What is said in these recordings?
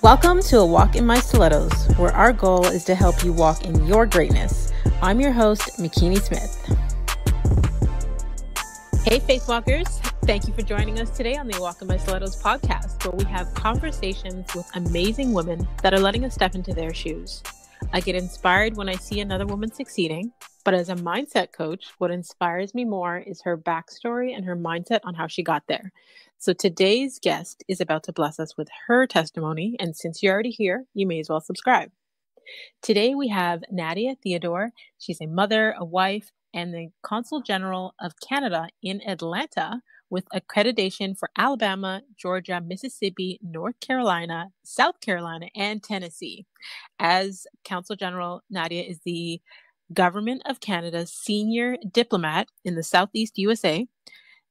Welcome to A Walk in My Stilettos, where our goal is to help you walk in your greatness. I'm your host, Makini Smith. Hey, Faith Walkers. Thank you for joining us today on the Walk in My Stilettos podcast, where we have conversations with amazing women that are letting us step into their shoes. I get inspired when I see another woman succeeding, but as a mindset coach, what inspires me more is her backstory and her mindset on how she got there. So today's guest is about to bless us with her testimony. And since you're already here, you may as well subscribe. Today we have Nadia Theodore. She's a mother, a wife, and the Consul General of Canada in Atlanta with accreditation for Alabama, Georgia, Mississippi, North Carolina, South Carolina, and Tennessee. As Consul General, Nadia is the Government of Canada's senior diplomat in the Southeast USA.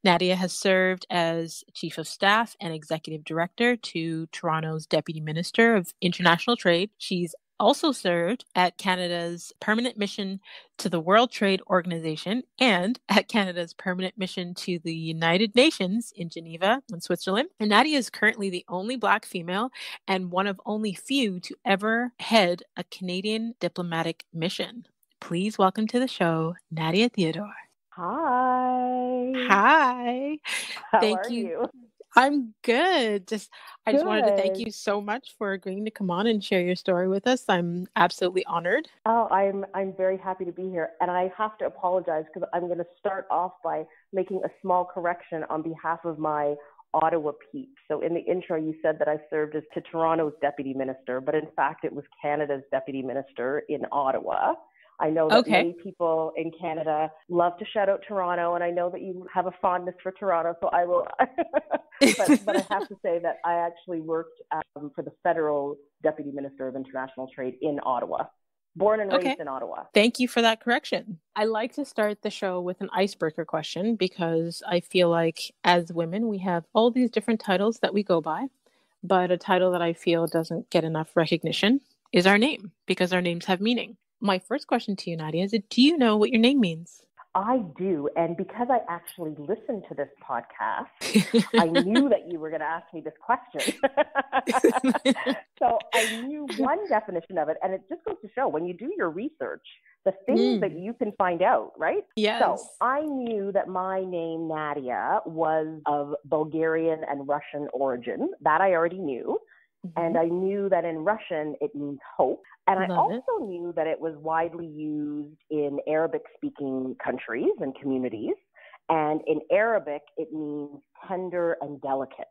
Nadia has served as Chief of Staff and Executive Director to Toronto's Deputy Minister of International Trade. She's also served at Canada's permanent mission to the World Trade Organization and at Canada's permanent mission to the United Nations in Geneva in Switzerland. And Nadia is currently the only Black female and one of only few to ever head a Canadian diplomatic mission. Please welcome to the show, Nadia Theodore. Hi. Hi. How thank are you. you? I'm good. Just I just wanted to thank you so much for agreeing to come on and share your story with us. I'm absolutely honored. Oh, I'm I'm very happy to be here, and I have to apologize because I'm going to start off by making a small correction on behalf of my Ottawa peeps. So in the intro, you said that I served as to Toronto's deputy minister, but in fact, it was Canada's deputy minister in Ottawa. I know that Okay. many people in Canada love to shout out Toronto, and I know that you have a fondness for Toronto, so I will. but, but I have to say that I actually worked um, for the federal deputy minister of international trade in Ottawa, born and raised in Ottawa. Thank you for that correction. I like to start the show with an icebreaker question because I feel like as women, we have all these different titles that we go by, but a title that I feel doesn't get enough recognition is our name because our names have meaning. My first question to you, Nadia, is Do you know what your name means? I do, and because I actually listened to this podcast, I knew that you were going to ask me this question. so I knew one definition of it, and it just goes to show when you do your research, the things Mm. that you can find out, right? yes. So I knew that my name, Nadia, was of Bulgarian and Russian origin. That I already knew. Mm-hmm. And I knew that in Russian it means hope. And I Love it. also knew that it was widely used in Arabic speaking countries and communities. And in Arabic, it means tender and delicate.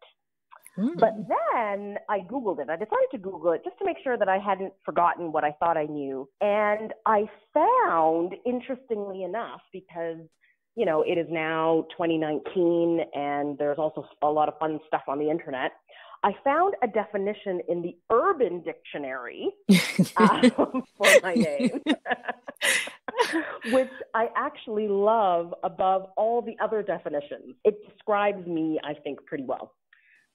Mm. But then I Googled it. I decided to Google it just to make sure that I hadn't forgotten what I thought I knew. And I found, interestingly enough, because you know, it is now 2019 and there's also a lot of fun stuff on the internet. I found a definition in the Urban Dictionary um, for my name, which I actually love above all the other definitions. It describes me, I think, pretty well.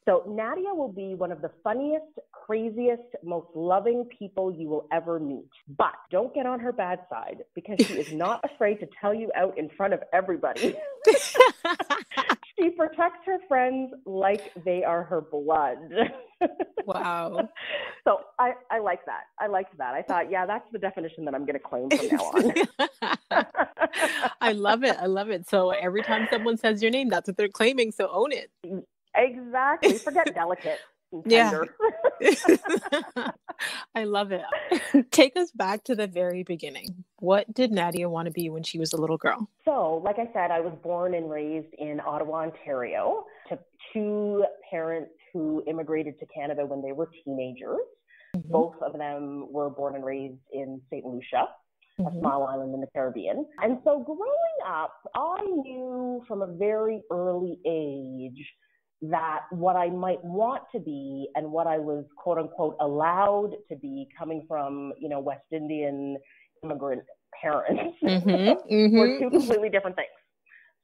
So, Nadia will be one of the funniest, craziest, most loving people you will ever meet. But don't get on her bad side because she is not afraid to tell you out in front of everybody. She protects her friends like they are her blood. wow. so I, I like that. I liked that. I thought, yeah, that's the definition that I'm going to claim from now on. I love it. I love it. So every time someone says your name, that's what they're claiming. So own it. exactly. Forget delicate Yeah. I love it. Take us back to the very beginning. What did Nadia want to be when she was a little girl? So, like I said, I was born and raised in Ottawa, Ontario, to two parents who immigrated to Canada when they were teenagers. Mm-hmm. Both of them were born and raised in St. Lucia, a Mhm. small island in the Caribbean. And so, growing up, I knew from a very early age that what I might want to be and what I was quote unquote allowed to be coming from, you know, West Indian immigrant parents Mhm, were mhm. two completely different things.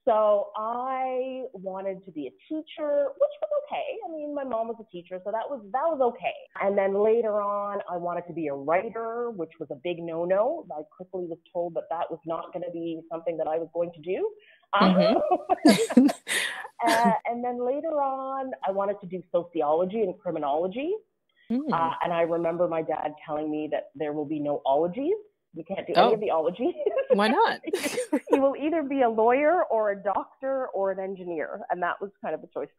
So I wanted to be a teacher, which was okay. I mean, my mom was a teacher, so that was that was okay. And then later on, I wanted to be a writer, which was a big no-no. I quickly was told that that was not going to be something that I was going to do. Um, uh, and then later on, I wanted to do sociology and criminology. Mm. Uh, and I remember my dad telling me that there will be no ologies. You can't do oh. any of the ologies. Why not? you will either be a lawyer or a doctor or an engineer. And that was kind of the choice.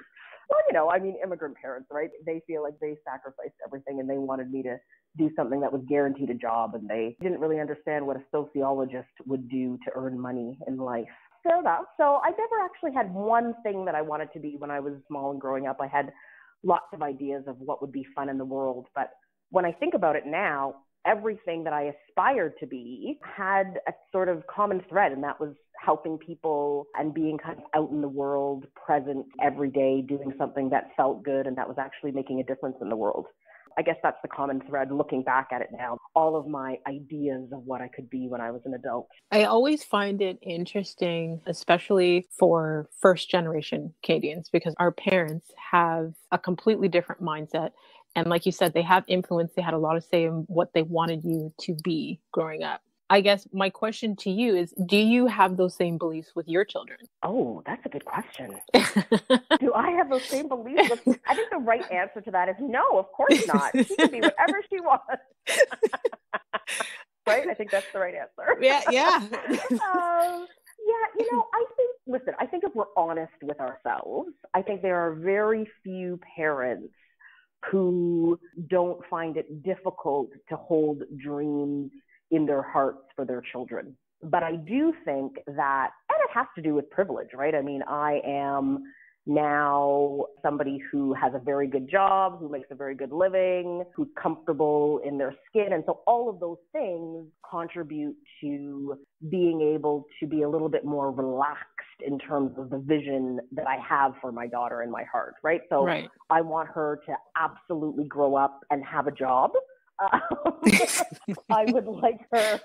Well, you know, I mean, immigrant parents, right? They feel like they sacrificed everything and they wanted me to do something that was guaranteed a job. And they didn't really understand what a sociologist would do to earn money in life fair enough. So I never actually had one thing that I wanted to be when I was small and growing up. I had lots of ideas of what would be fun in the world. But when I think about it now, everything that I aspired to be had a sort of common thread, and that was helping people and being kind of out in the world, present every day, doing something that felt good and that was actually making a difference in the world. I guess that's the common thread looking back at it now. All of my ideas of what I could be when I was an adult. I always find it interesting, especially for first generation Canadians, because our parents have a completely different mindset. And like you said, they have influence, they had a lot of say in what they wanted you to be growing up. I guess my question to you is do you have those same beliefs with your children? Oh, that's a good question. do I have those same beliefs? With, I think the right answer to that is no, of course not. She can be whatever she wants. right? I think that's the right answer. Yeah, yeah. um, yeah, you know, I think, listen, I think if we're honest with ourselves, I think there are very few parents who don't find it difficult to hold dreams in their hearts for their children. But I do think that, and it has to do with privilege, right? I mean, I am now somebody who has a very good job, who makes a very good living, who's comfortable in their skin. And so all of those things contribute to being able to be a little bit more relaxed in terms of the vision that I have for my daughter in my heart, right? So right. I want her to absolutely grow up and have a job. Um, I would like her.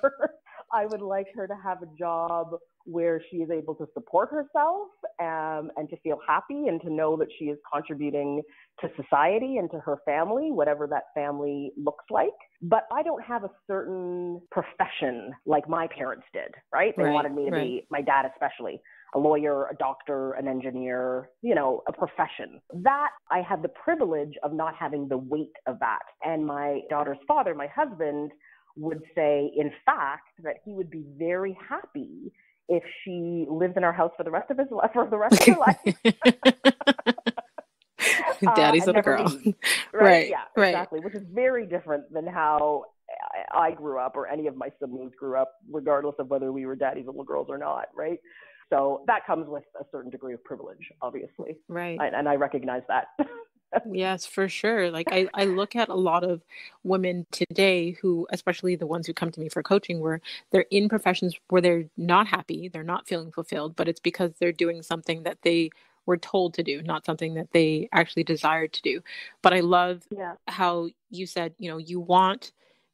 I would like her to have a job where she is able to support herself um, and to feel happy and to know that she is contributing to society and to her family, whatever that family looks like. But I don't have a certain profession like my parents did, right? They right, wanted me to right. be, my dad especially, a lawyer, a doctor, an engineer, you know, a profession. That I had the privilege of not having the weight of that. And my daughter's father, my husband, would say, in fact, that he would be very happy if she lived in our house for the rest of his life, for the rest of her life. Daddy's uh, little girl. right? right? Yeah, right. exactly. Which is very different than how I grew up or any of my siblings grew up, regardless of whether we were daddy's little girls or not, right? So that comes with a certain degree of privilege, obviously. Right. And, and I recognize that. Yes, for sure. Like I, I look at a lot of women today who, especially the ones who come to me for coaching, where they're in professions where they're not happy, they're not feeling fulfilled, but it's because they're doing something that they were told to do, not something that they actually desired to do. But I love yeah. how you said, you know, you want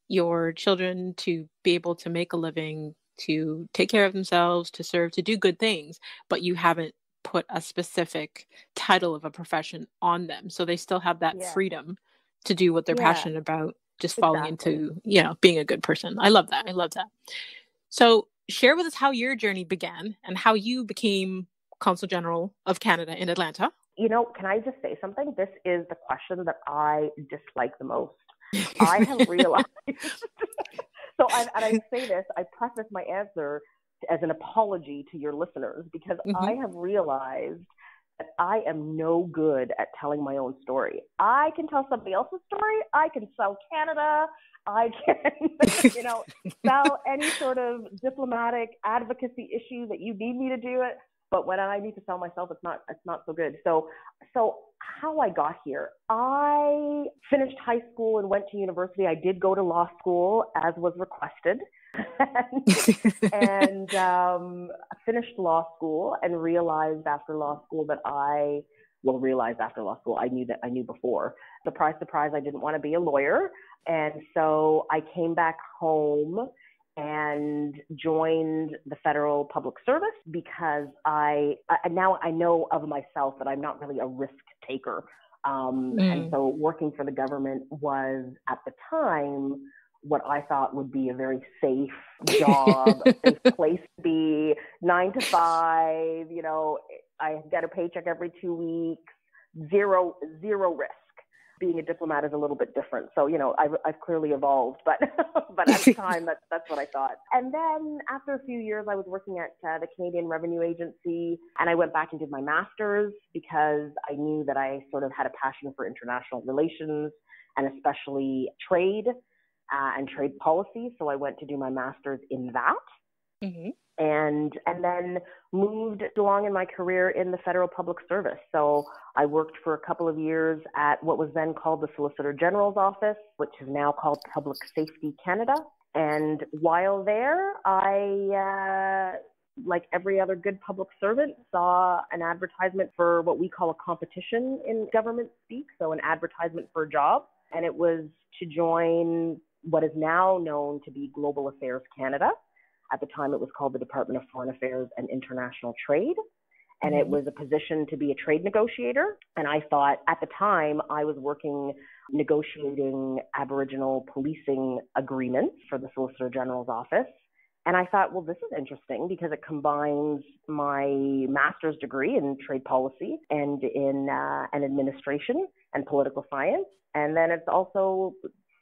your children to be able to make a living to take care of themselves, to serve, to do good things, but you haven't put a specific title of a profession on them. So they still have that yeah. freedom to do what they're yeah. passionate about, just exactly. falling into, you know, being a good person. I love that. I love that. So share with us how your journey began and how you became Consul General of Canada in Atlanta. You know, can I just say something? This is the question that I dislike the most. I have realized so, I, and I say this, I preface my answer as an apology to your listeners because mm-hmm. I have realized that I am no good at telling my own story. I can tell somebody else's story. I can sell Canada. I can, you know, sell any sort of diplomatic advocacy issue that you need me to do it. But when I need to sell myself, it's not it's not so good. So so how I got here, I finished high school and went to university. I did go to law school as was requested, and, um, finished law school and realized after law school that I well realized after law school I knew that I knew before. Surprise, surprise! I didn't want to be a lawyer, and so I came back home and joined the federal public service because I, I now I know of myself that I'm not really a risk taker. Um, mm. And so working for the government was at the time what I thought would be a very safe job, a safe place to be, nine to five. You know, I get a paycheck every two weeks, zero zero risk. Being a diplomat is a little bit different. So, you know, I've, I've clearly evolved, but, but at the time, that's, that's what I thought. And then after a few years, I was working at uh, the Canadian Revenue Agency and I went back and did my master's because I knew that I sort of had a passion for international relations and especially trade uh, and trade policy. So I went to do my master's in that. Mm-hmm. And and then moved along in my career in the federal public service. So I worked for a couple of years at what was then called the Solicitor General's office, which is now called Public Safety Canada. And while there, I, uh, like every other good public servant, saw an advertisement for what we call a competition in government speak, so an advertisement for a job. And it was to join what is now known to be Global Affairs Canada. At the time, it was called the Department of Foreign Affairs and International Trade. And it mm-hmm. was a position to be a trade negotiator. And I thought at the time I was working negotiating Aboriginal policing agreements for the Solicitor General's office. And I thought, well, this is interesting because it combines my master's degree in trade policy and in uh, an administration and political science. And then it's also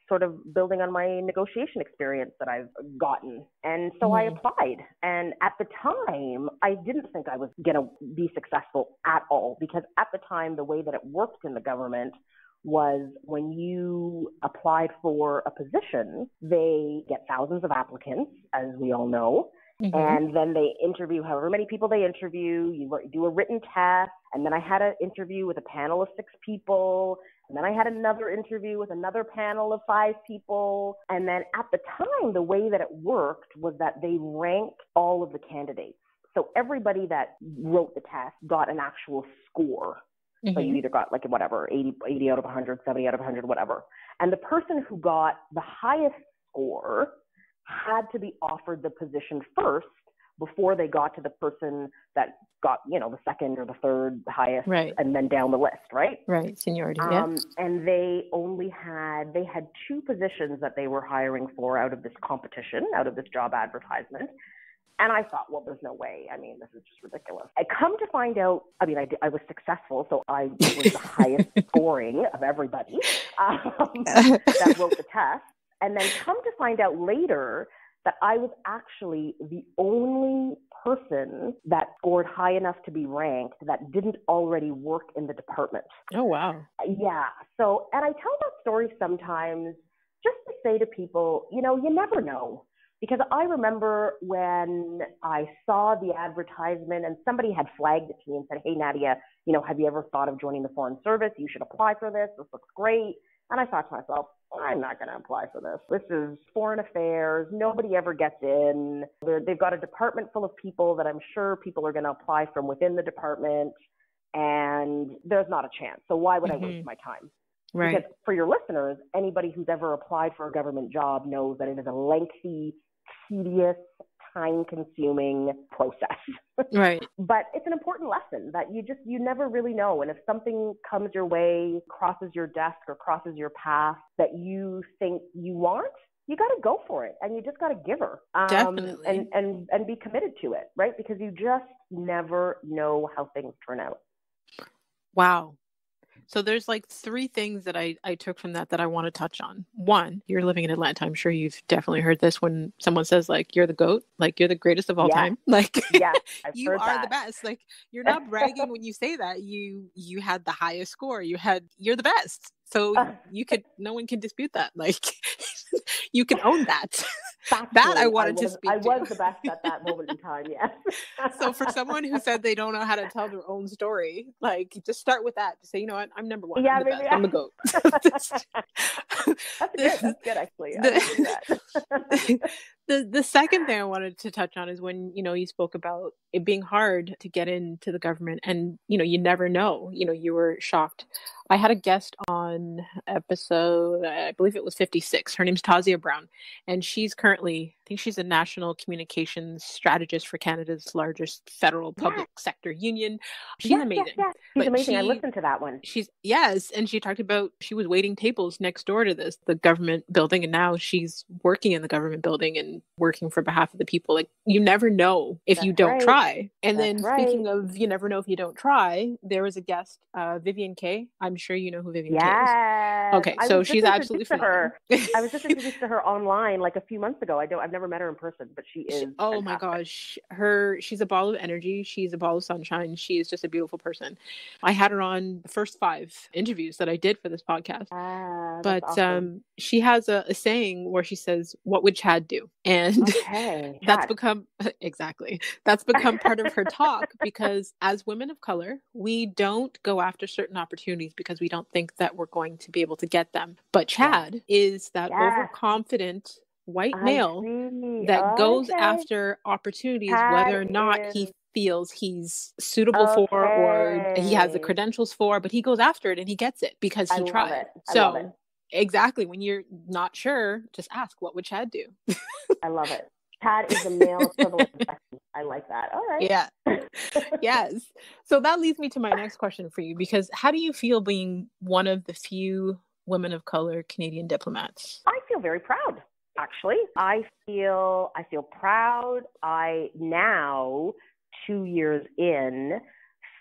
sort of building on my negotiation experience that I've gotten. And so mm-hmm. I applied. And at the time, I didn't think I was going to be successful at all because at the time, the way that it worked in the government was when you applied for a position, they get thousands of applicants, as we all know. Mm-hmm. And then they interview however many people they interview. You do a written test. And then I had an interview with a panel of six people. And then I had another interview with another panel of five people. And then at the time, the way that it worked was that they ranked all of the candidates. So everybody that wrote the test got an actual score. Mm-hmm. So you mm-hmm. either got like whatever, 80, 80 out of 100, 70 out of 100, whatever. And the person who got the highest score had to be offered the position first before they got to the person that got you know the second or the third highest right. and then down the list right right seniority um, yeah. and they only had they had two positions that they were hiring for out of this competition out of this job advertisement and I thought, well, there's no way. I mean, this is just ridiculous. I come to find out, I mean, I, I was successful, so I was the highest scoring of everybody um, that wrote the test. And then come to find out later that I was actually the only person that scored high enough to be ranked that didn't already work in the department. Oh, wow. Yeah. So, and I tell that story sometimes just to say to people, you know, you never know. Because I remember when I saw the advertisement and somebody had flagged it to me and said, Hey, Nadia, you know, have you ever thought of joining the Foreign Service? You should apply for this. This looks great. And I thought to myself, I'm not going to apply for this. This is foreign affairs. Nobody ever gets in. They're, they've got a department full of people that I'm sure people are going to apply from within the department, and there's not a chance. So why would mm-hmm. I waste my time? Right. Because for your listeners, anybody who's ever applied for a government job knows that it is a lengthy, tedious, time consuming process. Right. but it's an important lesson that you just, you never really know. And if something comes your way, crosses your desk or crosses your path that you think you want, you got to go for it and you just got to give her um, Definitely. and, and, and be committed to it, right? Because you just never know how things turn out. Wow. So there's like three things that I, I took from that that I want to touch on. One, you're living in Atlanta. I'm sure you've definitely heard this when someone says like you're the goat, like you're the greatest of all yeah. time. Like yeah, you are that. the best. Like you're not bragging when you say that. You you had the highest score. You had you're the best. So you could no one can dispute that. Like you can own that. That I wanted I was, to speak. I to. was the best at that moment in time. Yeah. so for someone who said they don't know how to tell their own story, like just start with that. To say, you know what, I'm number one. Yeah, I'm the, best. I'm the goat. that's good. That's good, actually. The, the the second thing I wanted to touch on is when you know you spoke about it being hard to get into the government, and you know you never know. You know you were shocked. I had a guest on episode, I believe it was 56. Her name's Tazia Brown, and she's currently think she's a national communications strategist for Canada's largest federal public yes. sector union. She's yes, amazing. Yes, She's but amazing. She, I listened to that one. She's yes, and she talked about she was waiting tables next door to this the government building, and now she's working in the government building and working for behalf of the people. Like you never know if That's you don't right. try. And That's then right. speaking of you never know if you don't try, there was a guest, uh, Vivian Kaye. I'm sure you know who Vivian yes. Kaye is. Okay, so she's absolutely her. I was just introduced to her online like a few months ago. I don't. I've never met her in person, but she is. She, oh fantastic. my gosh, her she's a ball of energy. She's a ball of sunshine. She is just a beautiful person. I had her on the first five interviews that I did for this podcast. Ah, but awesome. um, she has a, a, saying where she says, "What would Chad do?" And okay, that's become exactly that's become part of her talk because as women of color, we don't go after certain opportunities because we don't think that we're going to be able to get them. But Chad yeah. is that yeah. overconfident white male that okay. goes after opportunities whether or not is... he feels he's suitable okay. for or he has the credentials for, but he goes after it and he gets it because he I tried. So exactly when you're not sure, just ask what would Chad do? I love it. Chad is the male equivalent. I like that. All right. Yeah. yes. So that leads me to my next question for you because how do you feel being one of the few women of color Canadian diplomats? I feel very proud actually. I feel I feel proud. I now 2 years in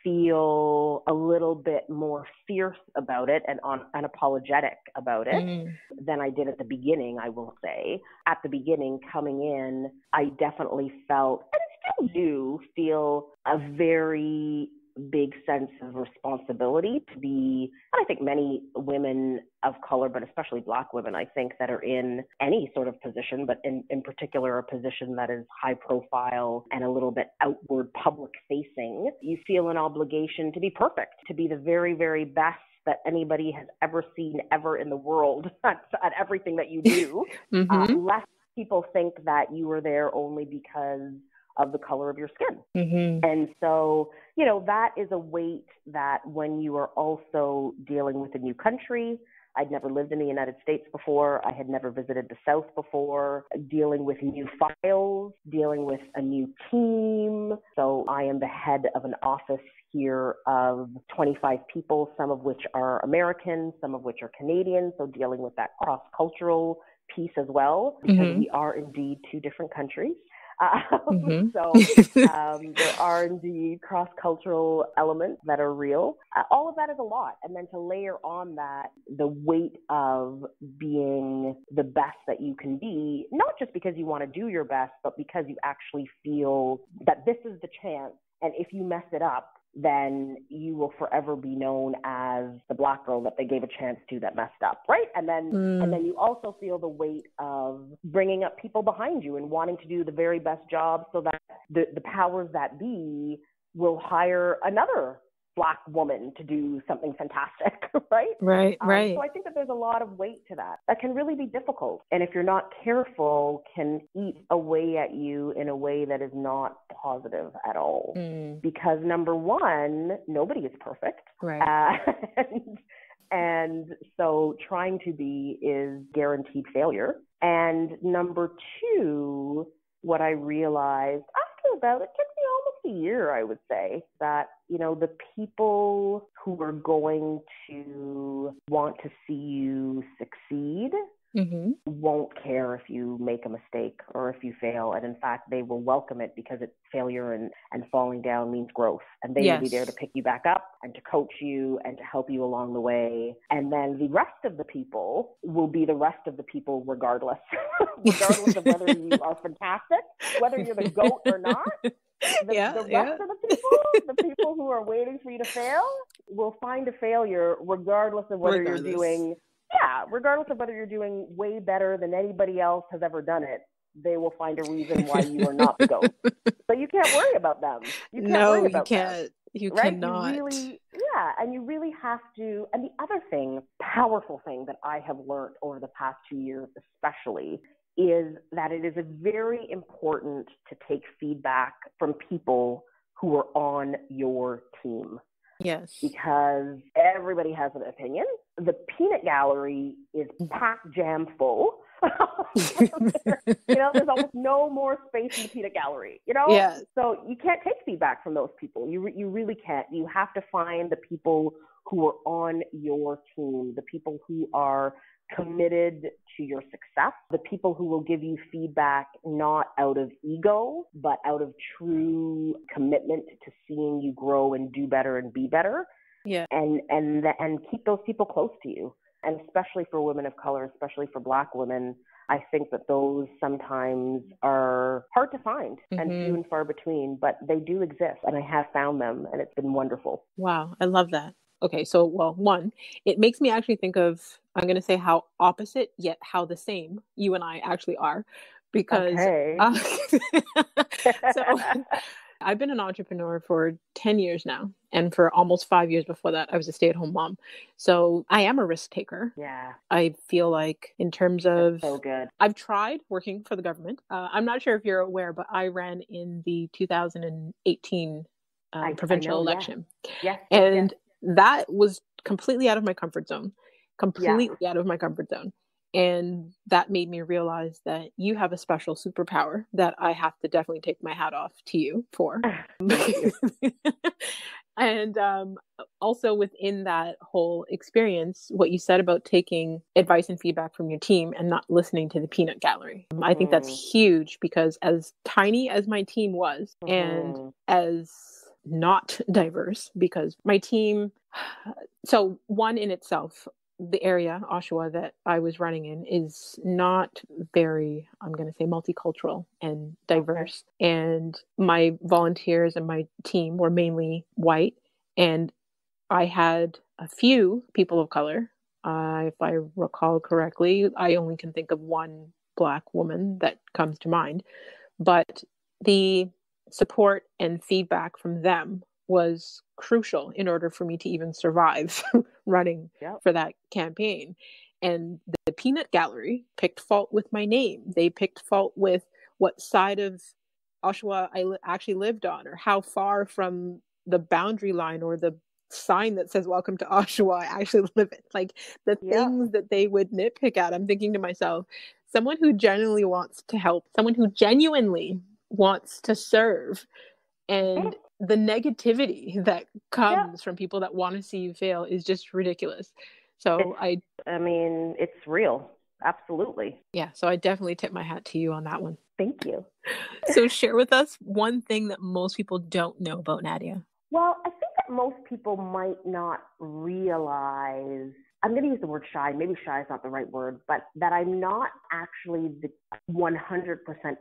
feel a little bit more fierce about it and un- unapologetic about it mm. than I did at the beginning, I will say. At the beginning, coming in, I definitely felt, and still do feel a very big sense of responsibility to be, and I think many women of color, but especially black women, I think that are in any sort of position, but in, in particular a position that is high profile and a little bit outward public facing, you feel an obligation to be perfect, to be the very, very best that anybody has ever seen ever in the world at, at everything that you do, mm-hmm. uh, lest people think that you were there only because of the color of your skin. Mm-hmm. And so, you know, that is a weight that when you are also dealing with a new country, I'd never lived in the United States before. I had never visited the South before. Dealing with new files, dealing with a new team. So I am the head of an office here of 25 people, some of which are American, some of which are Canadian. So dealing with that cross cultural piece as well, because mm-hmm. we are indeed two different countries. mm-hmm. so um, there are indeed cross cultural elements that are real. Uh, all of that is a lot. And then to layer on that the weight of being the best that you can be, not just because you want to do your best, but because you actually feel that this is the chance. And if you mess it up, then you will forever be known as the black girl that they gave a chance to that messed up, right? And then mm. and then you also feel the weight of bringing up people behind you and wanting to do the very best job so that the the powers that be will hire another black woman to do something fantastic, right? Right, um, right. So I think that there's a lot of weight to that. That can really be difficult. And if you're not careful, can eat away at you in a way that is not positive at all. Mm. Because number one, nobody is perfect. Right. Uh, and, and so trying to be is guaranteed failure. And number two, what I realized about it took me almost a year, I would say, that you know, the people who are going to want to see you mm-hmm. won't care if you make a mistake or if you fail. And in fact, they will welcome it because it's failure and, and falling down means growth. And they yes. will be there to pick you back up and to coach you and to help you along the way. And then the rest of the people will be the rest of the people regardless, regardless of whether you are fantastic, whether you're the goat or not. The, yeah, the rest yeah. of the people, the people who are waiting for you to fail, will find a failure regardless of whether regardless. you're doing yeah, regardless of whether you're doing way better than anybody else has ever done it, they will find a reason why you are not the goat. but you can't worry about them. You can't no, you can't. Them, you right? cannot. You really, yeah, and you really have to. And the other thing, powerful thing that I have learned over the past two years, especially, is that it is very important to take feedback from people who are on your team. Yes. Because everybody has an opinion. The peanut gallery is mm. packed jam full you know, there's almost no more space in the peanut gallery. You know, Yeah. so you can't take feedback from those people. You re- you really can't. You have to find the people who are on your team, the people who are committed to your success, the people who will give you feedback not out of ego, but out of true commitment to seeing you grow and do better and be better Yeah. and and th- and keep those people close to you and especially for women of color especially for black women i think that those sometimes are hard to find and Mhm. few and far between but they do exist and i have found them and it's been wonderful Wow, I love that. Okay, so well, one, it makes me actually think of I'm going to say how opposite yet how the same you and I actually are because okay uh, so I've been an entrepreneur for 10 years now and for almost 5 years before that I was a stay-at-home mom. So I am a risk taker. yeah I feel like in terms of so good I've tried working for the government. Uh, I'm not sure if you're aware, but I ran in the 2018 uh, I- I provincial know, yeah. election, yes and that was completely out of my comfort zone. Completely out of my comfort zone. And that made me realize that you have a special superpower that I have to definitely take my hat off to you for. And um, also within that whole experience, what you said about taking advice and feedback from your team and not listening to the peanut gallery, um, I think that's Mhm. huge because as tiny as my team was, and Mhm. as not diverse because my team so one in itself the area oshawa that i was running in is not very i'm going to say multicultural and diverse. And my volunteers and my team were mainly white. And i had a few people of color. Uh, if i recall correctly i only can think of one black woman that comes to mind. But the support and feedback from them was crucial in order for me to even survive running Yep. for that campaign. And the peanut gallery picked fault with my name. They picked fault with what side of Oshawa I li- actually lived on, or how far from the boundary line or the sign that says "Welcome to Oshawa" I actually live in. Like the Yeah. things that they would nitpick at. I'm thinking to myself, someone who genuinely wants to help, someone who genuinely wants to serve, and the negativity that comes from people that want to see you fail is just ridiculous. So It's- I i mean it's real absolutely yeah, so I definitely tip my hat to you on that one. thank you So share with us one thing that most people don't know about Nadia. Well, I think that most people might not realize. I'm going to use the word shy. Maybe shy is not the right word, but that I'm not actually the 100%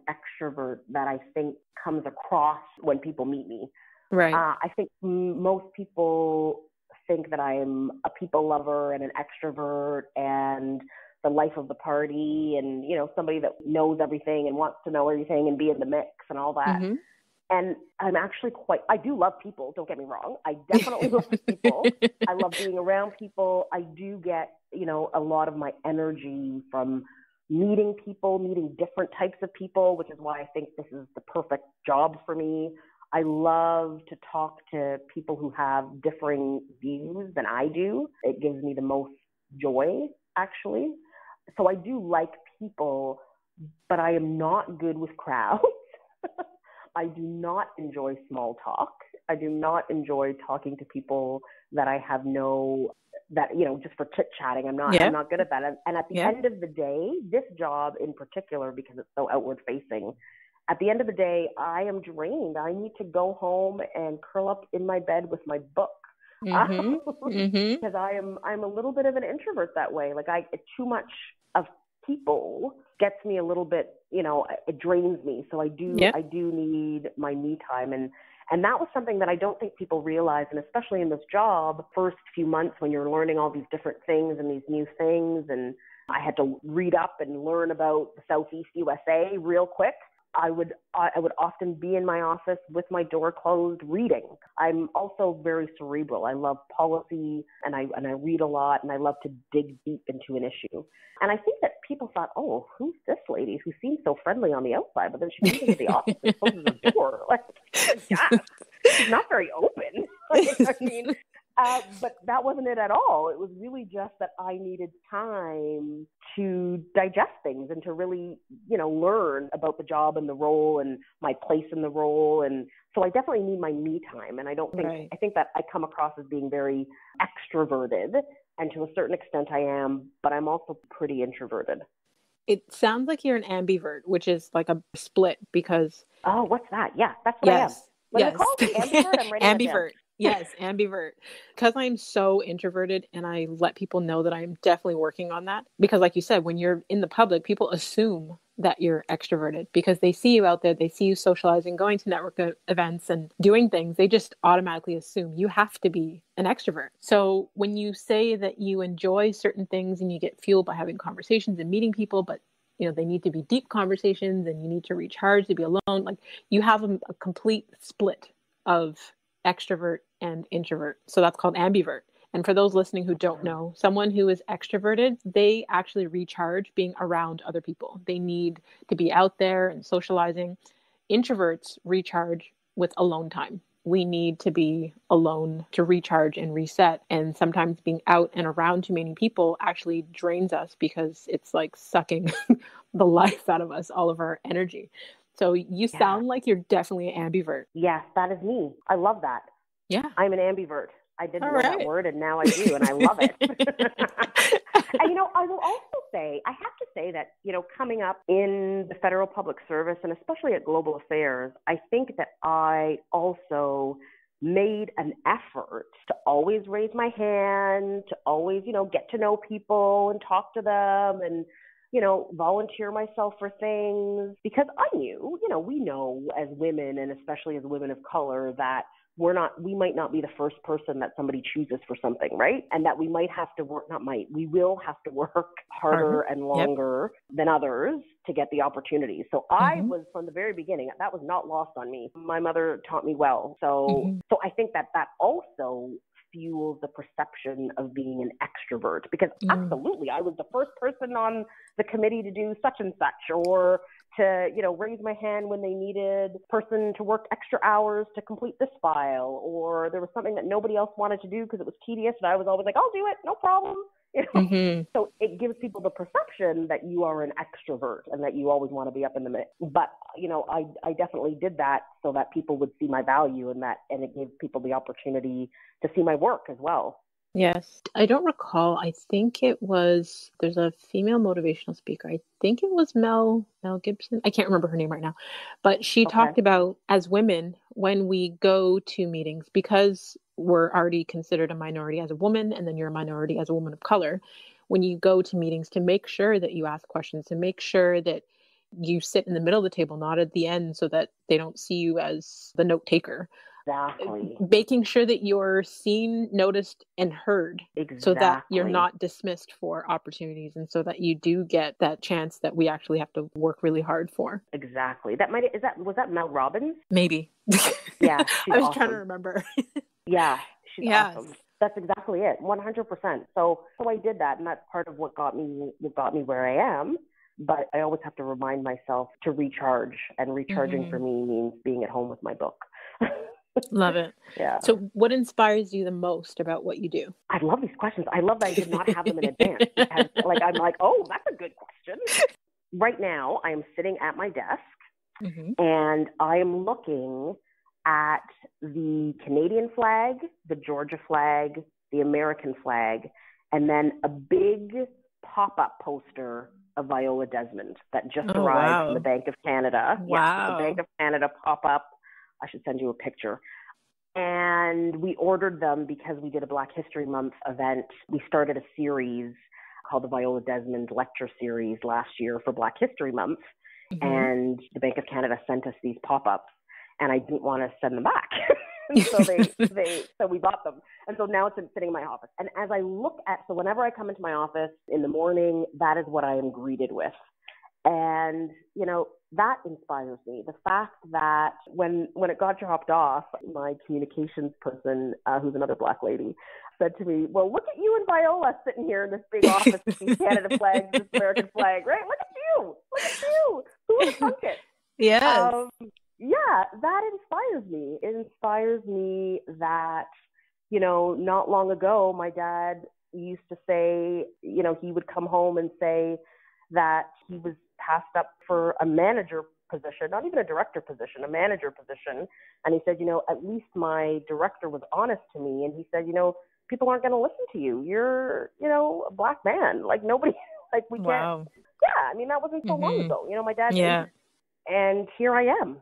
extrovert that I think comes across when people meet me. Right. Uh, I think m- most people think that I'm a people lover and an extrovert and the life of the party and you know somebody that knows everything and wants to know everything and be in the mix and all that Mhm. And I'm actually quite I do love people, don't get me wrong. I definitely love people. I love being around people. I do get, you know, a lot of my energy from meeting people, meeting different types of people, which is why I think this is the perfect job for me. I love to talk to people who have differing views than I do. It gives me the most joy, actually. So I do like people, but I am not good with crowds. I do not enjoy small talk. I do not enjoy talking to people that I have no that you know just for chit chatting. I'm not Yeah. I'm not good at that. And, and at the Yeah. end of the day, this job in particular because it's so outward facing, at the end of the day, I am drained. I need to go home and curl up in my bed with my book. Mhm. Mhm. because I am I'm a little bit of an introvert that way. Like I too much of people gets me a little bit, you know, it drains me. So I do Yeah. I do need my me time and and that was something that I don't think people realize and especially in this job, first few months when you're learning all these different things and these new things and I had to read up and learn about the Southeast USA real quick. I would I would often be in my office with my door closed reading. I'm also very cerebral. I love policy and I and I read a lot and I love to dig deep into an issue. And I think that people thought, "Oh, who's this lady who seems so friendly on the outside, but then she comes into the office and closes the door?" Like, yeah, she's not very open. Like, I mean, uh, but that wasn't it at all. It was really just that I needed time to digest things and to really, you know, learn about the job and the role and my place in the role. And so I definitely need my me time. And I don't think, right. I think that I come across as being very extroverted. And to a certain extent, I am, but I'm also pretty introverted. It sounds like you're an ambivert, which is like a split because. Oh, what's that? Yeah, that's what yes. I am. What yes. Ambivert. ambivert yes, ambivert. Because I'm so introverted and I let people know that I'm definitely working on that. Because, like you said, when you're in the public, people assume that you're extroverted because they see you out there, they see you socializing, going to network events and doing things. They just automatically assume you have to be an extrovert. So when you say that you enjoy certain things and you get fueled by having conversations and meeting people, but you know they need to be deep conversations and you need to recharge to be alone like you have a, a complete split of extrovert and introvert. So that's called ambivert. And for those listening who don't know, someone who is extroverted, they actually recharge being around other people. They need to be out there and socializing. Introverts recharge with alone time. We need to be alone to recharge and reset. And sometimes being out and around too many people actually drains us because it's like sucking the life out of us, all of our energy. So you yeah. sound like you're definitely an ambivert. Yes, that is me. I love that. Yeah. I'm an ambivert. I didn't All know right. that word and now I do and I love it. and you know, I will also say, I have to say that, you know, coming up in the federal public service and especially at global affairs, I think that I also made an effort to always raise my hand, to always, you know, get to know people and talk to them and you know, volunteer myself for things because I knew, you know, we know as women and especially as women of color that we're not we might not be the first person that somebody chooses for something right and that we might have to work not might we will have to work harder and longer yep. than others to get the opportunity so mm-hmm. i was from the very beginning that was not lost on me my mother taught me well so mm-hmm. so i think that that also fuels the perception of being an extrovert because mm. absolutely I was the first person on the committee to do such and such or to you know raise my hand when they needed person to work extra hours to complete this file or there was something that nobody else wanted to do because it was tedious and I was always like I'll do it no problem you know? mm-hmm. So it gives people the perception that you are an extrovert and that you always want to be up in the mix. But you know, I I definitely did that so that people would see my value and that, and it gave people the opportunity to see my work as well. Yes. I don't recall. I think it was there's a female motivational speaker. I think it was Mel Mel Gibson. I can't remember her name right now. But she okay. talked about as women when we go to meetings because we're already considered a minority as a woman and then you're a minority as a woman of color when you go to meetings to make sure that you ask questions to make sure that you sit in the middle of the table not at the end so that they don't see you as the note taker Exactly. Making sure that you're seen, noticed, and heard exactly. so that you're not dismissed for opportunities and so that you do get that chance that we actually have to work really hard for. Exactly. That might is that was that Mel Robbins? Maybe. Yeah. I was awesome. trying to remember. yeah. She's yes. awesome. That's exactly it. 100%. So so I did that and that's part of what got me what got me where I am but I always have to remind myself to recharge. And recharging mm-hmm. for me means being at home with my book. Love it. Yeah. So, what inspires you the most about what you do? I love these questions. I love that I did not have them in advance. Because, like, I'm like, oh, that's a good question. Right now, I am sitting at my desk mm-hmm. and I am looking at the Canadian flag, the Georgia flag, the American flag, and then a big pop up poster of Viola Desmond that just oh, arrived wow. from the Bank of Canada. Wow. Yes, the Bank of Canada pop up I should send you a picture. And we ordered them because we did a Black History Month event. We started a series called the Viola Desmond Lecture Series last year for Black History Month. Mm-hmm. And the Bank of Canada sent us these pop ups, and I didn't want to send them back. so they, they, so we bought them, and so now it's sitting in my office. And as I look at, so whenever I come into my office in the morning, that is what I am greeted with. And, you know, that inspires me. The fact that when when it got dropped off, my communications person, uh, who's another black lady, said to me, "Well, look at you and Viola sitting here in this big office with these Canada flags, this American flag, right? Look at you! Look at you! Who would have thunk it?" Yes. Um, yeah, that inspires me. It inspires me that, you know, not long ago, my dad used to say, you know, he would come home and say that he was passed up for a manager position, not even a director position, a manager position. And he said, you know, at least my director was honest to me. And he said, you know, people aren't going to listen to you. You're, you know, a black man. Like nobody, like we can't. Yeah, I mean that wasn't so mm-hmm. long ago. You know, my dad. Yeah. And here I am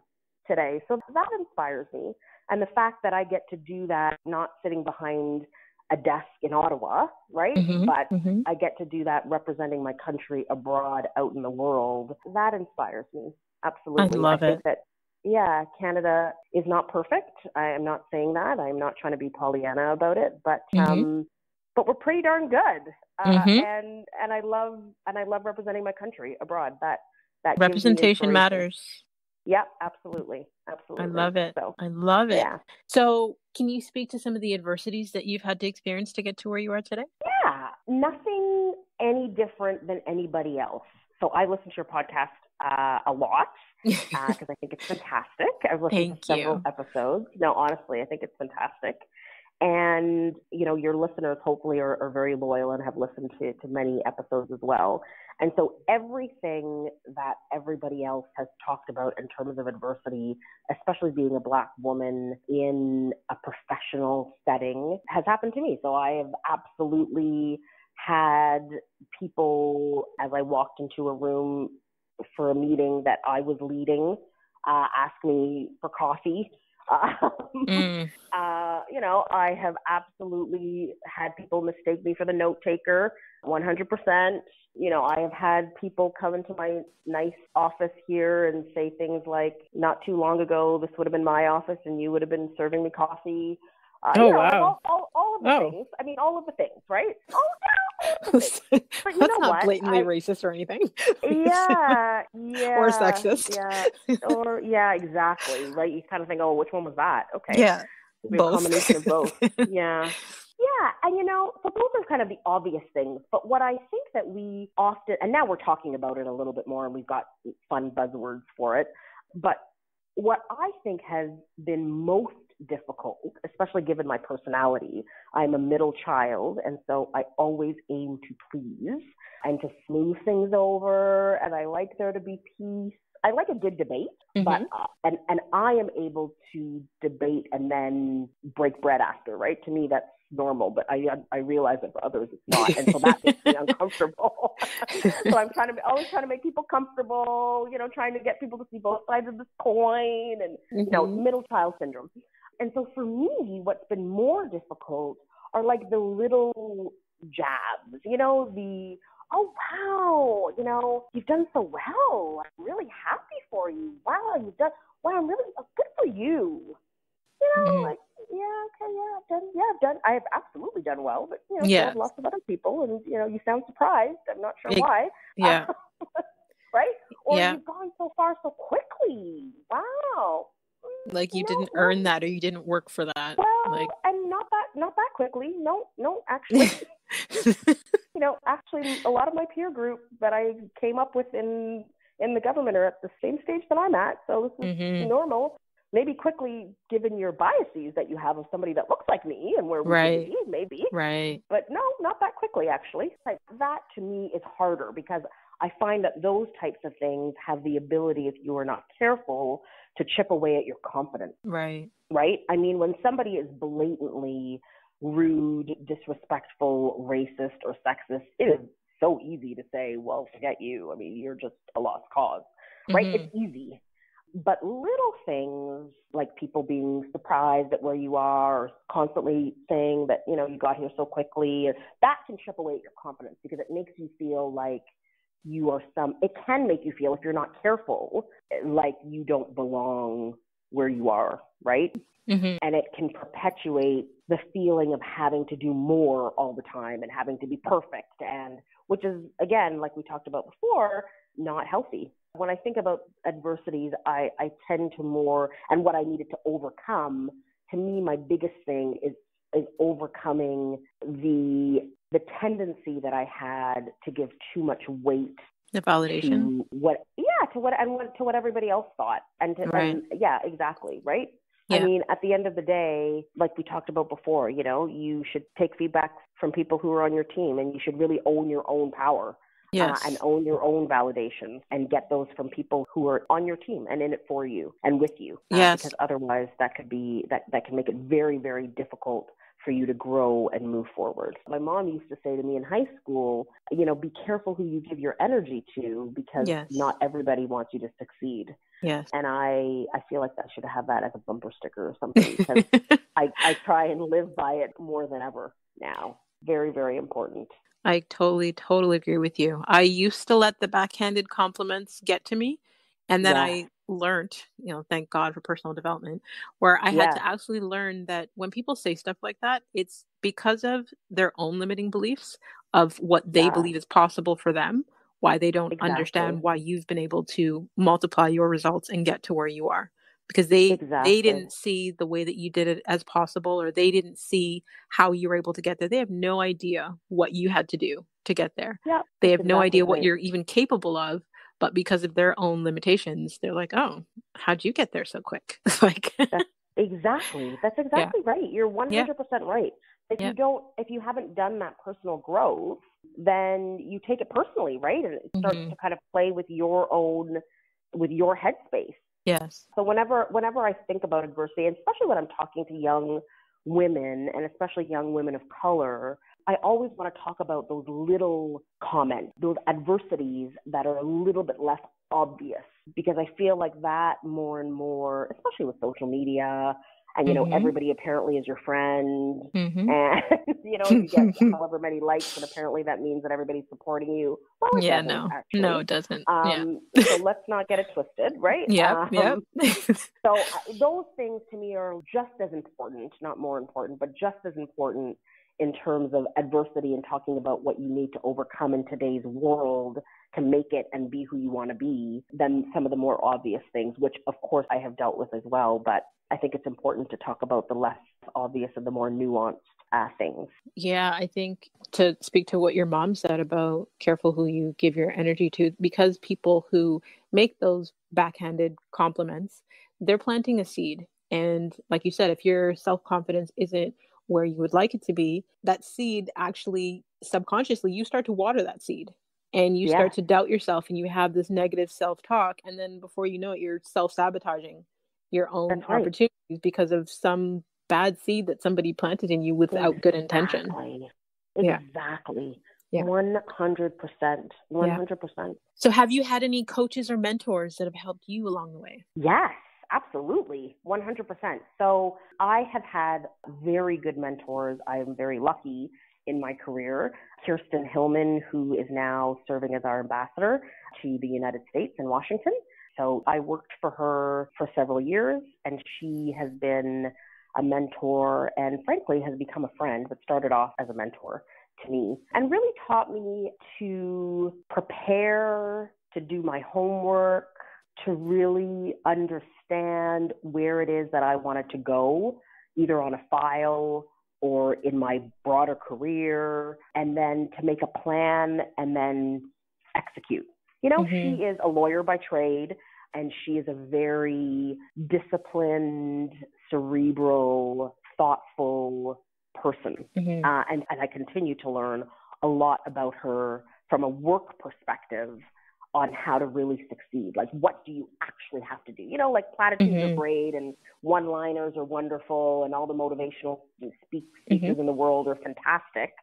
today. So that inspires me. And the fact that I get to do that, not sitting behind a desk in Ottawa, right? Mm-hmm, but mm-hmm. I get to do that representing my country abroad, out in the world. That inspires me. Absolutely. I love I it. That, yeah, Canada is not perfect. I am not saying that. I'm not trying to be Pollyanna about it, but mm-hmm. um, but we're pretty darn good. Uh, Mm-hmm. and and I love and I love representing my country abroad. That that Representation matters. Yeah, absolutely, absolutely. I love it. So I love it. yeah, So, can you speak to some of the adversities that you've had to experience to get to where you are today? yeah, nothing any different than anybody else. So I listen to your podcast uh, a lot because I think it's fantastic. I've listened Thank to several you. episodes. No, honestly, I think it's fantastic. And you know, your listeners hopefully are, are very loyal and have listened to, to many episodes as well. And so everything that everybody else has talked about in terms of adversity, especially being a black woman in a professional setting, has happened to me. So I have absolutely had people as I walked into a room for a meeting that I was leading uh, ask me for coffee. Um, Mm, uh, you know, I have absolutely had people mistake me for the note taker, 100%. You know, I have had people come into my nice office here and say things like, not too long ago, this would have been my office and you would have been serving me coffee. Uh, Oh, you know, like wow. all, all, all of the Oh. things. I mean, all of the things, right? Oh, yeah, all of the things. But you That's not what? blatantly I- racist or anything. yeah, yeah. Or sexist. Yeah, or yeah, exactly. Right. You kind of think, oh, which one was that? Okay. Yeah. Both. Combination of both. yeah. Yeah. And you know, so those are kind of the obvious things. But what I think that we often, and now we're talking about it a little bit more and we've got fun buzzwords for it. But what I think has been most difficult, especially given my personality, I'm a middle child. And so I always aim to please and to smooth things over. And I like there to be peace. I like a good debate but Mhm. uh, and and I am able to debate and then break bread after, right? To me, that's normal, but I I realize that for others it's not, and so that makes me uncomfortable. so I'm trying to always trying to make people comfortable, you know, trying to get people to see both sides of this coin, and you know, Mhm. middle child syndrome. And so for me, what's been more difficult are like the little jabs, you know, the oh wow, you know, you've done so well. I'm really happy for you. Wow, you've done wow, I'm really oh, good for you. You know, Mhm. like yeah, okay, yeah, I've done yeah, I've done I have absolutely done well, but you know, Yeah. have lots of other people and you know, you sound surprised. I'm not sure Ex- why. Yeah. right? Or Yeah. you've gone so far so quickly. Wow. Like you no, didn't earn that or you didn't work for that. well, Like and not that not that quickly. No, no, actually, you know, actually, a lot of my peer group that I came up with in in the government are at the same stage that I'm at. So this is Mhm. normal. Maybe quickly, given your biases that you have of somebody that looks like me and where we Right. be, maybe. right. But no, not that quickly, actually. Like that to me is harder because I find that those types of things have the ability, if you are not careful, to chip away at your confidence Right. right? I mean, when somebody is blatantly rude, disrespectful, racist, or sexist, it is so easy to say, well, forget you. I mean, you're just a lost cause, right? Mhm. It's easy. But little things like people being surprised at where you are, or constantly saying that, you know, you got here so quickly, that can chip away at your confidence because it makes you feel like you are some, it can make you feel, if you're not careful, like you don't belong where you are, right? Mhm. and it can perpetuate the feeling of having to do more all the time and having to be perfect and which is again like we talked about before not healthy when i think about adversities i i tend to more and what i needed to overcome to me my biggest thing is is overcoming the the tendency that i had to give too much weight The validation. to what yeah to what and what, to what everybody else thought and to Right. and yeah exactly right Yeah. I mean, at the end of the day, like we talked about before, you know, you should take feedback from people who are on your team and you should really own your own power. Uh, yes. Uh, and own your own validation and get those from people who are on your team and in it for you and with you. Uh, yes. Because otherwise, that could be that that can make it very very difficult for you to grow and move forward. My mom used to say to me in high school, you know, be careful who you give your energy to because yes. not everybody wants you to succeed. Yes. And I I feel like I should have that as a bumper sticker or something because I I try and live by it more than ever now. Very very important. I totally totally agree with you. I used to let the backhanded compliments get to me and then yeah. I learned, you know, thank God for personal development, where I yeah. had to actually learn that when people say stuff like that, it's because of their own limiting beliefs of what they yeah. believe is possible for them, why they don't exactly. understand why you've been able to multiply your results and get to where you are. Because they exactly. they didn't see the way that you did it as possible, or they didn't see how you were able to get there. They have no idea what you had to do to get there. Yeah, they have exactly no idea what you're even capable of but because of their own limitations they're like oh how'd you get there so quick like that's exactly that's exactly yeah. right you're 100% yeah. right if yeah. you don't if you haven't done that personal growth then you take it personally right and it starts mm-hmm. to kind of play with your own with your headspace yes so whenever whenever i think about adversity and especially when i'm talking to young women and especially young women of color I always want to talk about those little comments, those adversities that are a little bit less obvious, because I feel like that more and more, especially with social media, and you know mm-hmm. everybody apparently is your friend, mm-hmm. and you know you get however many likes, and apparently that means that everybody's supporting you. Well, yeah, no, actually. no, it doesn't. Um, yeah. so let's not get it twisted, right? Yeah, um, yeah. so uh, those things to me are just as important, not more important, but just as important in terms of adversity and talking about what you need to overcome in today's world to make it and be who you want to be than some of the more obvious things, which of course I have dealt with as well. But I think it's important to talk about the less obvious and the more nuanced uh, things. Yeah, I think to speak to what your mom said about careful who you give your energy to, because people who make those backhanded compliments, they're planting a seed. And like you said, if your self confidence isn't where you would like it to be, that seed actually subconsciously you start to water that seed and you yeah. start to doubt yourself and you have this negative self-talk and then before you know it you're self-sabotaging your own right. opportunities because of some bad seed that somebody planted in you without exactly. good intention. Exactly. Yeah. 100%. 100%. Yeah. So have you had any coaches or mentors that have helped you along the way? Yes. Absolutely, 100%. So I have had very good mentors. I am very lucky in my career. Kirsten Hillman, who is now serving as our ambassador to the United States in Washington. So I worked for her for several years, and she has been a mentor and frankly has become a friend, but started off as a mentor to me and really taught me to prepare, to do my homework, to really understand where it is that I wanted to go, either on a file or in my broader career, and then to make a plan and then execute. You know, mm-hmm. she is a lawyer by trade, and she is a very disciplined, cerebral, thoughtful person. Mm-hmm. Uh, and, and I continue to learn a lot about her from a work perspective on how to really succeed. Like, what do you actually have to do? You know, like platitudes mm-hmm. are great and one liners are wonderful and all the motivational speak, speakers mm-hmm. in the world are fantastic.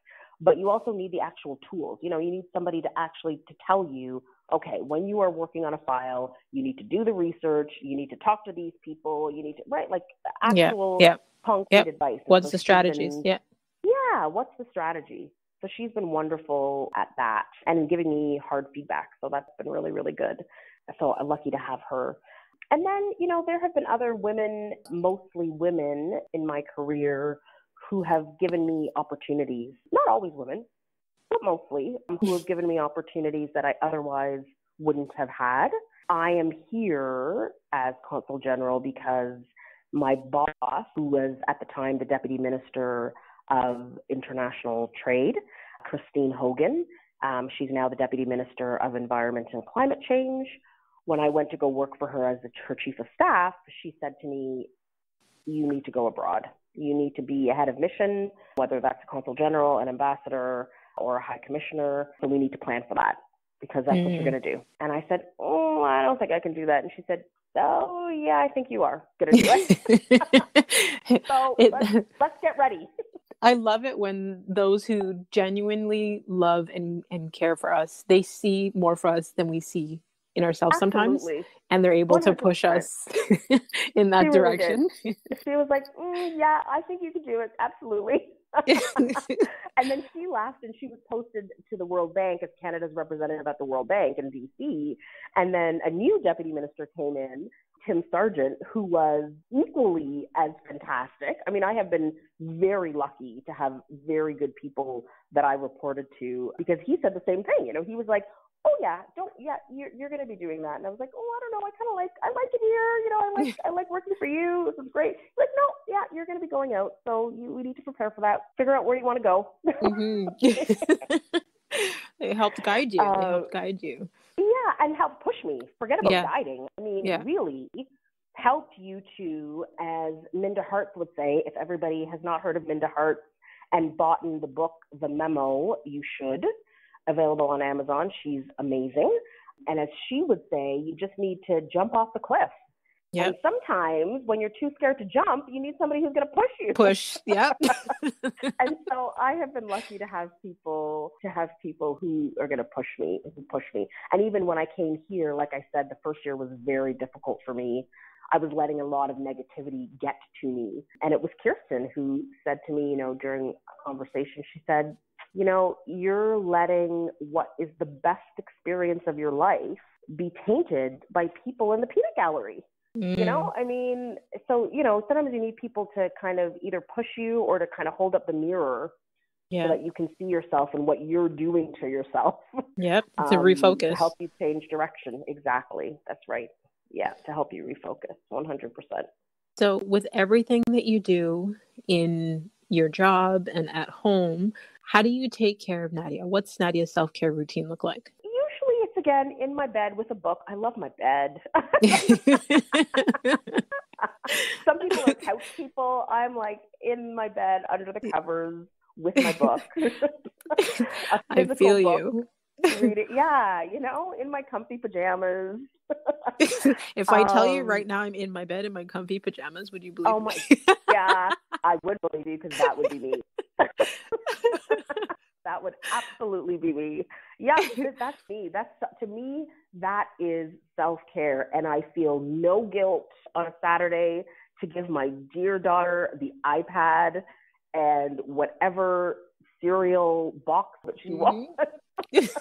But you also need the actual tools. You know, you need somebody to actually to tell you, okay, when you are working on a file, you need to do the research, you need to talk to these people, you need to right like actual yeah, yeah. concrete yep. advice. What's the strategies? Been, yeah. Yeah, what's the strategy? So she's been wonderful at that and giving me hard feedback. So that's been really, really good. So I'm lucky to have her. And then, you know, there have been other women, mostly women in my career, who have given me opportunities. Not always women, but mostly, um, who have given me opportunities that I otherwise wouldn't have had. I am here as consul general because my boss, who was at the time the deputy minister of International Trade, Christine Hogan. Um, she's now the Deputy Minister of Environment and Climate Change. When I went to go work for her as the, her chief of staff, she said to me, you need to go abroad. You need to be a head of mission, whether that's a consul general, an ambassador, or a high commissioner. So we need to plan for that because that's mm. what you're mm. going to do. And I said, Oh, I don't think I can do that. And she said, Oh, yeah, I think you are going to do it. so it, let's, let's get ready. I love it when those who genuinely love and, and care for us, they see more for us than we see in ourselves Absolutely. sometimes and they're able 100%. to push us in that she direction. Really she was like mm, yeah i think you can do it. Absolutely. And then she laughed and she was posted to the world bank as canada's representative at the world bank in dc and then a new deputy minister came in Tim Sargent, who was equally as fantastic. I mean, I have been very lucky to have very good people that I reported to because he said the same thing. You know, he was like, oh yeah, don't yeah, you're you're gonna be doing that. And I was like, oh, I don't know, I kind of like I like it here, you know, I like I like working for you. This is great. He's like, no, yeah, you're gonna be going out, so you we need to prepare for that. Figure out where you want to go. mm-hmm. they helped guide you. Uh, they helped guide you. Yeah, and help push me. Forget about yeah. guiding. I mean, yeah. really helped you to, as Minda Harts would say, if everybody has not heard of Minda Harts and bought in the book The Memo, you should available on Amazon. She's amazing. And as she would say, you just need to jump off the cliff. Yep. And sometimes when you're too scared to jump, you need somebody who's going to push you. Push. Yep. and so I have been lucky to have people to have people who are going to push me, who push me. And even when I came here, like I said, the first year was very difficult for me. I was letting a lot of negativity get to me. And it was Kirsten who said to me, you know, during a conversation, she said, you know, you're letting what is the best experience of your life be tainted by people in the peanut gallery. Mm. You know, I mean, so, you know, sometimes you need people to kind of either push you or to kind of hold up the mirror yeah. so that you can see yourself and what you're doing to yourself. Yep, to um, refocus. To help you change direction. Exactly. That's right. Yeah, to help you refocus 100%. So, with everything that you do in your job and at home, how do you take care of Nadia? What's Nadia's self care routine look like? Again in my bed with a book. I love my bed. Some people are couch people. I'm like in my bed under the covers with my book. I feel book. you. Read it. Yeah, you know, in my comfy pajamas. if I tell um, you right now I'm in my bed in my comfy pajamas, would you believe oh my, me? yeah, I would believe you because that would be me. that would absolutely be me. Yeah, that's me. That's to me that is self-care and I feel no guilt on a Saturday to give my dear daughter the iPad and whatever cereal box that she mm-hmm. wants.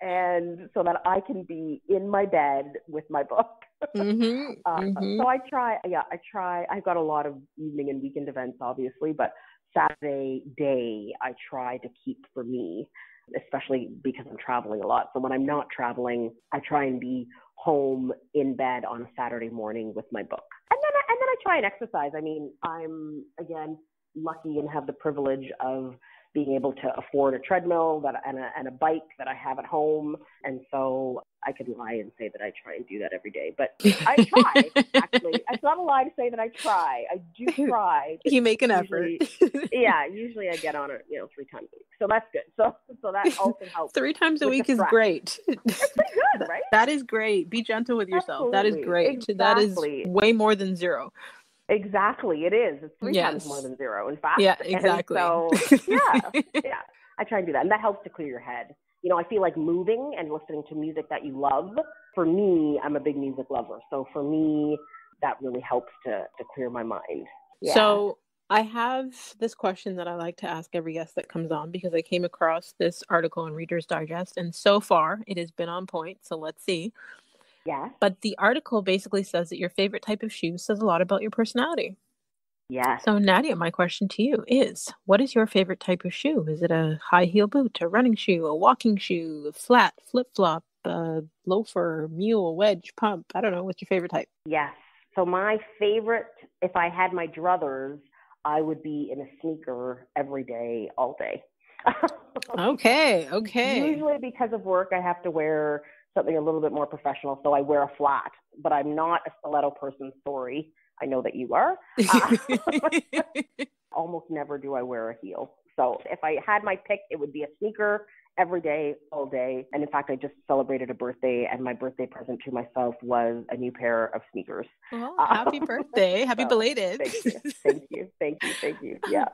and so that I can be in my bed with my book. Mm-hmm. Uh, mm-hmm. So I try, yeah, I try. I've got a lot of evening and weekend events, obviously, but Saturday day I try to keep for me, especially because I'm traveling a lot. So when I'm not traveling, I try and be home in bed on a Saturday morning with my book. And then I, and then I try and exercise. I mean, I'm again lucky and have the privilege of being able to afford a treadmill that and a, and a bike that I have at home. And so I could lie and say that I try and do that every day, but I try. actually, it's not a lie to say that I try. I do try. You make an usually, effort. yeah, usually I get on it, you know, three times a week, so that's good. So so that also helps. three times a week is great. It's pretty good, right? that is great. Be gentle with yourself. Absolutely. That is great. Exactly. That is way more than zero. Exactly, it is. It's three yes. times more than zero, in fact. Yeah, exactly. And so, yeah, yeah, I try and do that, and that helps to clear your head. You know, I feel like moving and listening to music that you love. For me, I'm a big music lover, so for me, that really helps to to clear my mind. Yeah. So I have this question that I like to ask every guest that comes on because I came across this article in Reader's Digest, and so far it has been on point. So let's see. Yeah. But the article basically says that your favorite type of shoe says a lot about your personality. Yeah. So, Nadia, my question to you is what is your favorite type of shoe? Is it a high heel boot, a running shoe, a walking shoe, a flat, flip flop, a loafer, mule, wedge, pump? I don't know. What's your favorite type? Yes. So, my favorite, if I had my druthers, I would be in a sneaker every day, all day. okay. Okay. Usually because of work, I have to wear something a little bit more professional. So I wear a flat, but I'm not a stiletto person. Sorry. I know that you are. Uh, almost never do I wear a heel. So if I had my pick, it would be a sneaker every day, all day. And in fact, I just celebrated a birthday, and my birthday present to myself was a new pair of sneakers. Well, happy birthday. Happy so, belated. Thank you. Thank you. Thank you. Thank you. Yeah.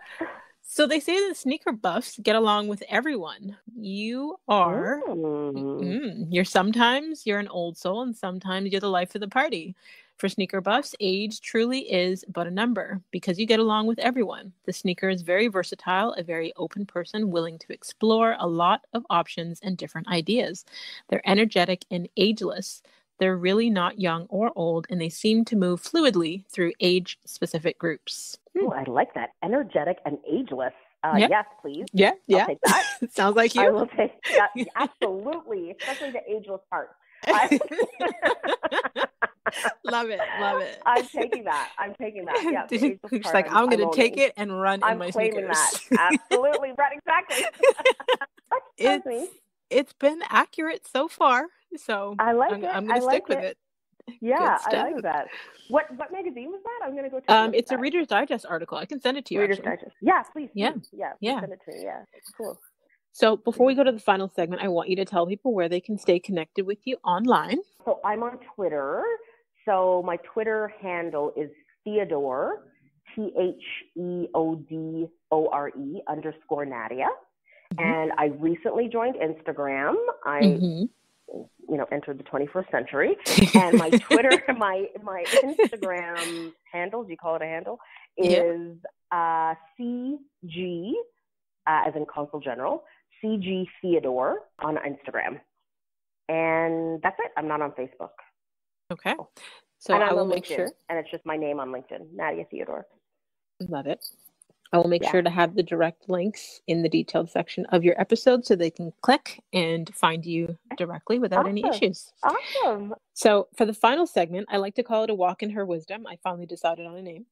So they say that sneaker buffs get along with everyone. You are. Mm. you're sometimes you're an old soul, and sometimes you're the life of the party. For sneaker buffs, age truly is but a number because you get along with everyone. The sneaker is very versatile, a very open person willing to explore a lot of options and different ideas. They're energetic and ageless. They're really not young or old, and they seem to move fluidly through age specific groups. Oh, I like that. Energetic and ageless. Uh, yeah. Yes, please. Yeah, yeah. Sounds like you. I will take that. Absolutely, especially the ageless part. love it, love it. I'm taking that. I'm taking that. Yeah, she's like, I'm, I'm going to take it and run I'm in my claiming sneakers. that. Absolutely, right? Exactly. it's it's been accurate so far, so I like I'm, it. I'm going to stick like with it. it. Yeah, I like that. What what magazine was that? I'm gonna go. Um, it's a Reader's Digest article. I can send it to you. Reader's actually. Digest. Yeah, please. Yeah, yeah, yeah. Send it to me. Yeah, it's cool. So before we go to the final segment, I want you to tell people where they can stay connected with you online. So I'm on Twitter. So my Twitter handle is Theodore, T H E O D O R E underscore Nadia. Mm-hmm. And I recently joined Instagram. I, mm-hmm. you know, entered the 21st century. and my Twitter, my my Instagram handle, do you call it a handle? Is yeah. uh, CG, uh, as in Consul General, CG Theodore on Instagram. And that's it. I'm not on Facebook. Okay. Oh. So and I will make LinkedIn, sure. And it's just my name on LinkedIn, Nadia Theodore. Love it. I will make yeah. sure to have the direct links in the detailed section of your episode so they can click and find you directly without awesome. any issues. Awesome. So, for the final segment, I like to call it a walk in her wisdom. I finally decided on a name.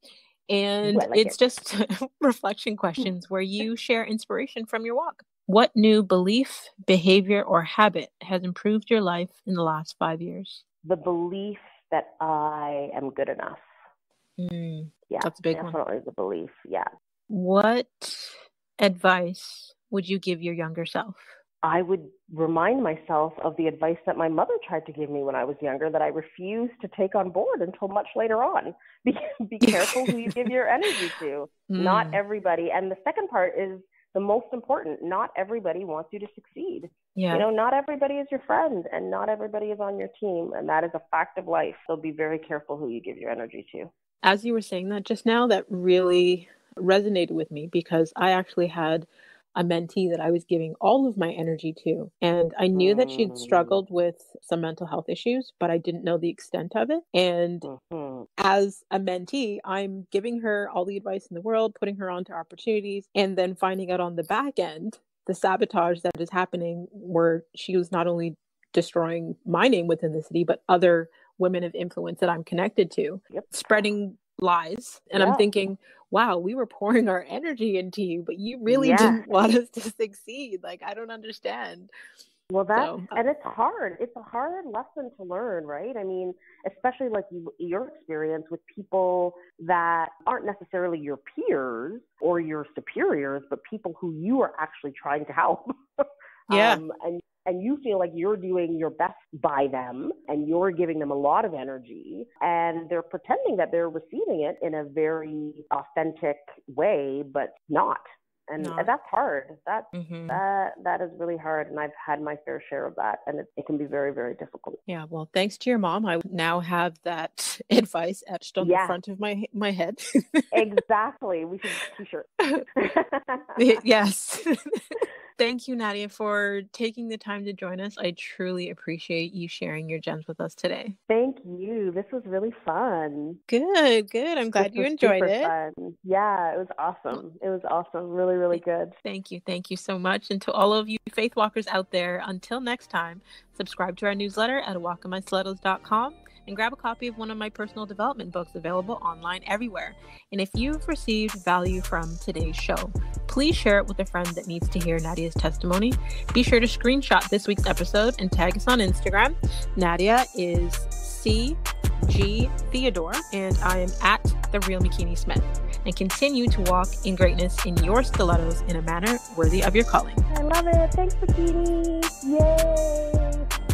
And like it's it. just reflection hmm. questions where you share inspiration from your walk. What new belief, behavior, or habit has improved your life in the last five years? The belief that I am good enough. Mm, yeah, that's a big definitely one. the belief. Yeah. What advice would you give your younger self? I would remind myself of the advice that my mother tried to give me when I was younger that I refused to take on board until much later on. Be, be careful who you give your energy to. Mm. Not everybody. And the second part is the most important. Not everybody wants you to succeed. Yeah. You know, not everybody is your friend and not everybody is on your team. And that is a fact of life. So be very careful who you give your energy to. As you were saying that just now, that really resonated with me because I actually had a mentee that I was giving all of my energy to. And I knew that she'd mm. struggled with some mental health issues, but I didn't know the extent of it. And mm-hmm. as a mentee, I'm giving her all the advice in the world, putting her onto opportunities, and then finding out on the back end the sabotage that is happening where she was not only destroying my name within the city, but other women of influence that I'm connected to, yep. spreading lies. And yeah. I'm thinking, wow, we were pouring our energy into you, but you really yeah. didn't want us to succeed. Like, I don't understand. Well, that so, uh and it's hard. It's a hard lesson to learn, right? I mean, especially like you, your experience with people that aren't necessarily your peers or your superiors, but people who you are actually trying to help. yeah. Um, and and you feel like you're doing your best by them and you're giving them a lot of energy and they're pretending that they're receiving it in a very authentic way but not. And no. that's hard. That mm-hmm. that that is really hard and i've had my fair share of that and it, it, can be very very difficult. Yeah well thanks to your mom i now have that advice etched on yeah. the front of my my head. Exactly. We should t-shirt. Yes Thank you, Nadia, for taking the time to join us. I truly appreciate you sharing your gems with us today. Thank you. This was really fun. Good, good. I'm glad you enjoyed it. Fun. Yeah, it was awesome. It was awesome. Really, really good. Thank you. Thank you so much. And to all of you faith walkers out there, until next time, Subscribe to our newsletter at walkinmystilettos.com and grab a copy of one of my personal development books available online everywhere. And if you've received value from today's show, please share it with a friend that needs to hear Nadia's testimony. Be sure to screenshot this week's episode and tag us on Instagram. Nadia is CG Theodore, and I am at the real Makini Smith. And continue to walk in greatness in your stilettos in a manner worthy of your calling. I love it. Thanks, Makini. Yay.